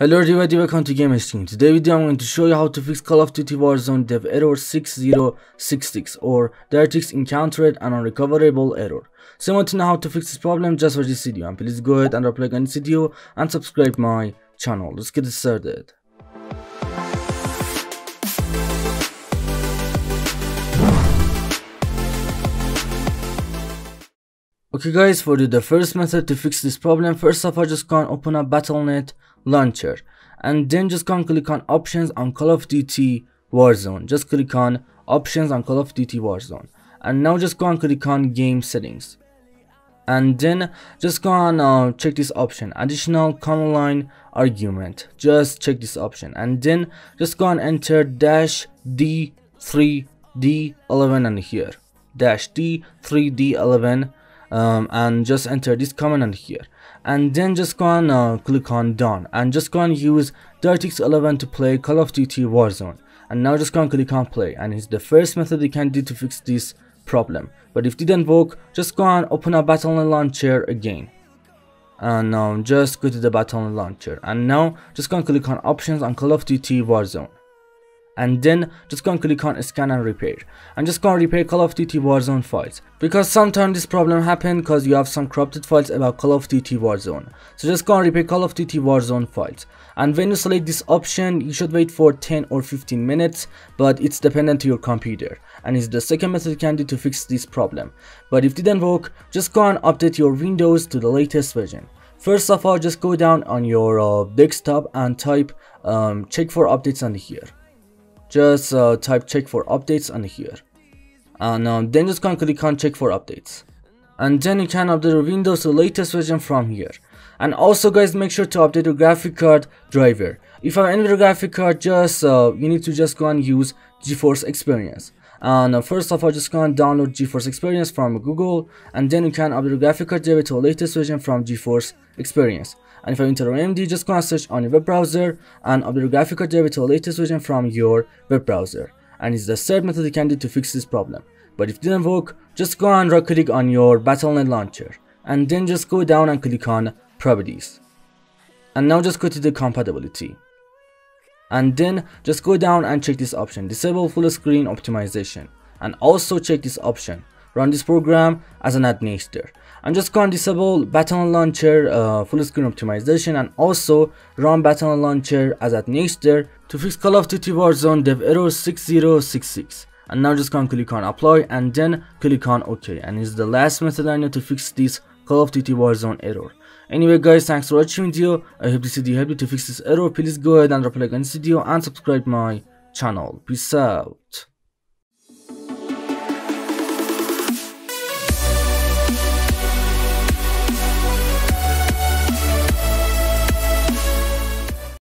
Hello everybody, welcome to Game Stream. Today video I'm going to show you how to fix Call of Duty Warzone dev error 6066 or DirectX encountered an unrecoverable error. So you want to know how to fix this problem just for this video and please go ahead and reply on this video and subscribe my channel. Let's get started. Okay guys, for the first method to fix this problem, first of all just go and open up Battle.net launcher. And then just go and click on options on Call of Duty Warzone. Just click on options on Call of Duty Warzone. And now just go and click on game settings. And then just go and uh, check this option. Additional command line argument. Just check this option. And then just go and enter dash d3 d11 and here. Dash d3 d11 um, and just enter this command here. And then just go and uh, click on done. And just go and use DirectX 11 to play Call of Duty Warzone. And now just go and click on play. And it's the first method you can do to fix this problem. But if didn't work just go and open a Battle.net launcher again. And um, just go to the Battle.net launcher. And now just go and click on options on Call of Duty Warzone and then just go and click on scan and repair. And just go and repair Call of Duty Warzone files. Because sometimes this problem happen because you have some corrupted files about Call of Duty Warzone. So just go and repair Call of Duty Warzone files. And when you select this option you should wait for 10 or 15 minutes but it's dependent to your computer. And it's the second method you can do to fix this problem. But if didn't work just go and update your Windows to the latest version. First of all, just go down on your uh, desktop and type um, check for updates on here just uh, type check for updates on here. And um, then just click on check for updates. And then you can update your windows to the latest version from here. And also guys make sure to update your graphic card driver. If you have any graphic card just uh, you need to just go and use geforce experience and uh, first of all just go and download geforce experience from google and then you can update your graphic card to the latest version from geforce experience. And if you enter AMD just go and search on your web browser and update your graphic card to the latest version from your web browser. And it's the third method you can do to fix this problem. But if it didn't work just go and right click on your Battle.net launcher. And then just go down and click on properties. And now just go to the compatibility and then just go down and check this option disable full screen optimization. And also check this option run this program as an administrator. And just go and disable Battle.net launcher uh, full screen optimization and also run Battle.net launcher as administrator to fix Call of Duty Warzone dev error 6066 and now just go and click on apply and then click on ok. And it's the last method I know to fix this Call of Duty Warzone error. Anyway guys, thanks for watching video. I hope this video helped you to fix this error. Please go ahead and drop a like on this video and subscribe my channel. Peace out.